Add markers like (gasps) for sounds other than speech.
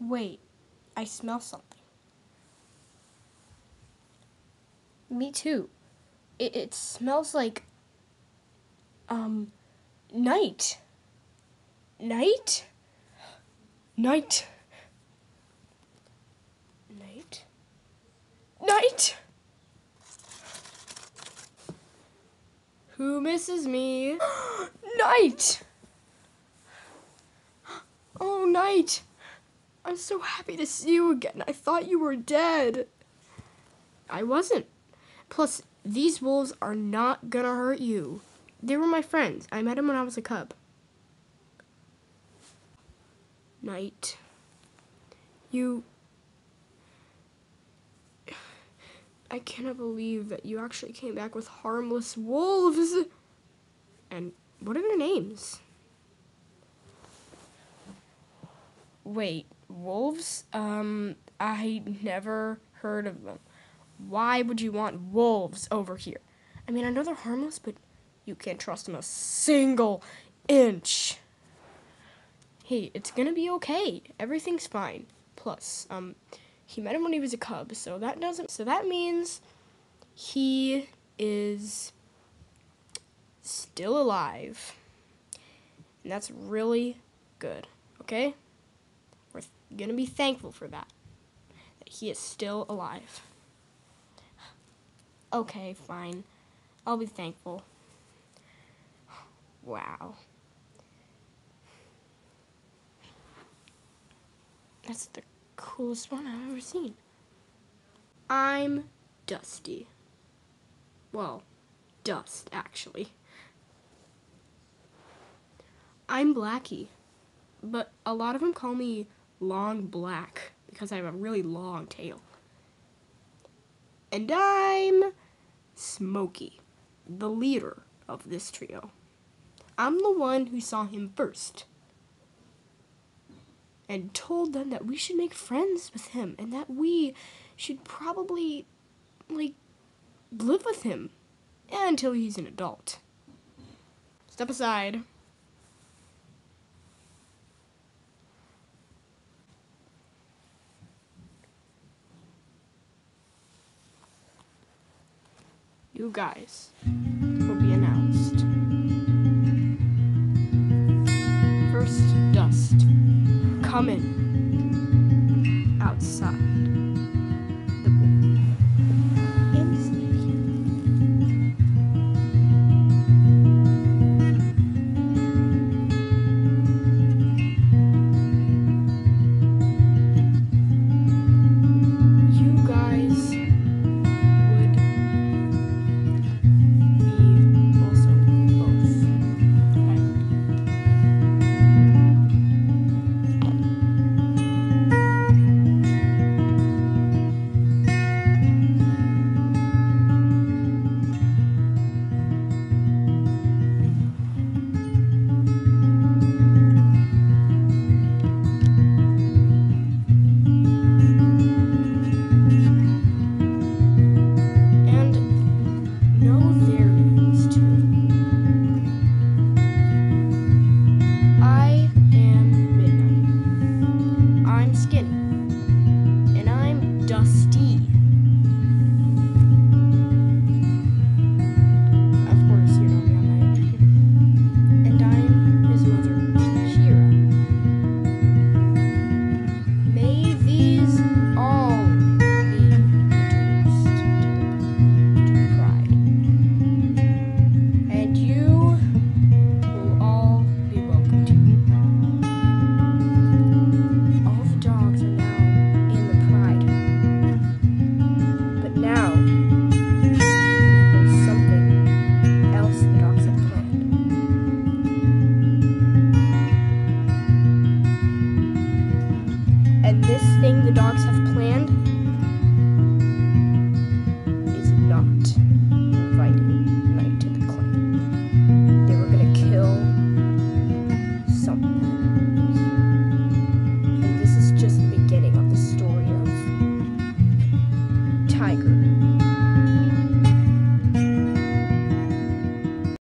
Wait, I smell something. Me too. It, it smells like, um, night. Night? Night. Night. Night! Who misses me? (gasps) Night! (gasps) Oh, Night! I'm so happy to see you again. I thought you were dead. I wasn't. Plus, these wolves are not gonna hurt you. They were my friends. I met them when I was a cub. Night. You. (sighs) I cannot believe that you actually came back with harmless wolves. And what are their names? Wait, wolves? Um, I never heard of them. Why would you want wolves over here? I mean, I know they're harmless, but you can't trust them a single inch. Hey, it's gonna be okay. Everything's fine. Plus, um, he met him when he was a cub, so that doesn't. So that means he is still alive, and that's really good. Okay, we're gonna be thankful for that. That he is still alive. Okay, fine. I'll be thankful. Wow. That's the coolest one I've ever seen. I'm Dusty. Well, Dust, actually. I'm Blackie, but a lot of them call me Long Black because I have a really long tail. And I'm Smokey, the leader of this trio. I'm the one who saw him first and told them that we should make friends with him and that we should probably, like, live with him until he's an adult. Step aside. You guys will be announced. First, Dust. Come in. Outside. not fighting.